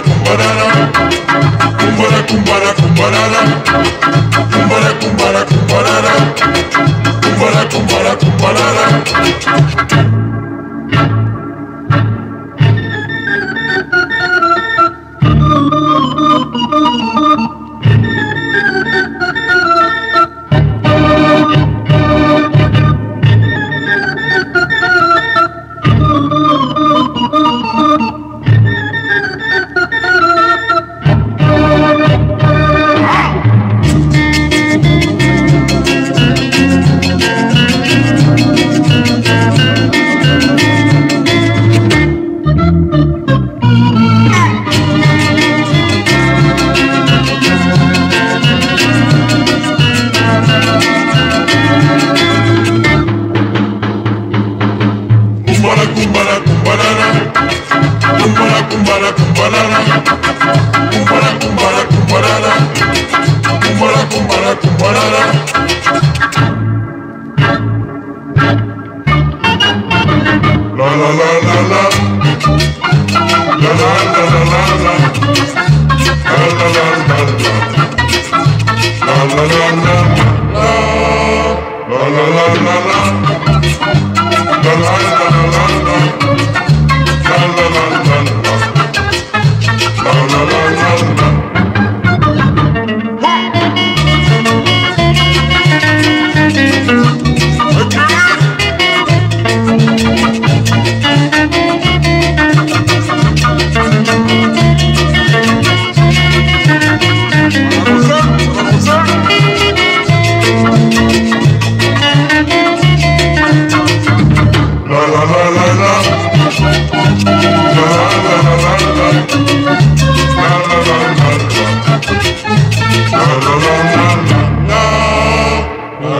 cumbara, cumbarara. Cumbara, cumbara, cumbarara. Cumbara, cumbara, cumbarara. Cumbara, cumbara, cumbarara. kumbara kumbarara kumbara kumbara kumbarara kumbara kumbara. La la la la.